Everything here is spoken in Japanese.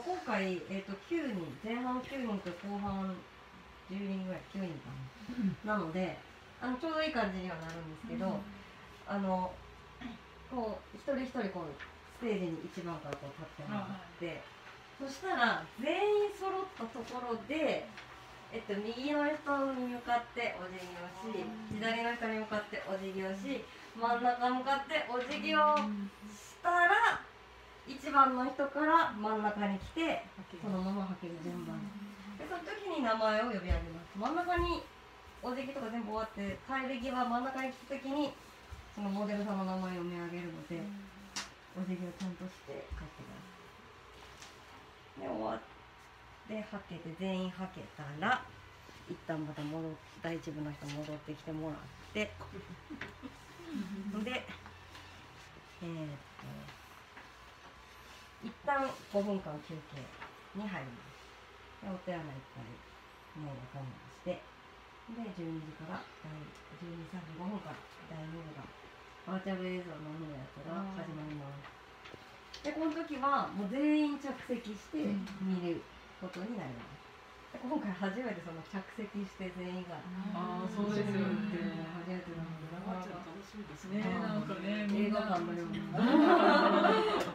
まあ、今回、えー、と9人前半9人と後半10人ぐらい9人かな、なのであのちょうどいい感じにはなるんですけど、あのこう一人一人こうステージに一番からこう立ってもらって、そしたら全員揃ったところで、えっと、右の人に向かってお辞儀をし左の人に向かってお辞儀をし真ん中向かってお辞儀をしたら一番の人から真ん中に来てそのままはける順番。でその時に名前を呼び上げます。真ん中にお辞儀とか全部終わって帰り際真ん中に来た時にそのモデルさんの名前を読み上げるので、お辞儀をちゃんとして帰ってくださいで終わってはけて全員はけたら一旦また戻第一部の人戻ってきてもらって。でえー、っと一旦5分間休憩に入ります。でお手洗い行ったりもう我慢して。で12時から第12時35分から第2部がバーチャル映像のみのやつが始まります。でこの時はもう全員着席して見ることになります。で今回初めてその着席して全員があーそうですよね。っていうのが初めてなのでなかなか楽しみですね。なんかねみ映画んな。館のように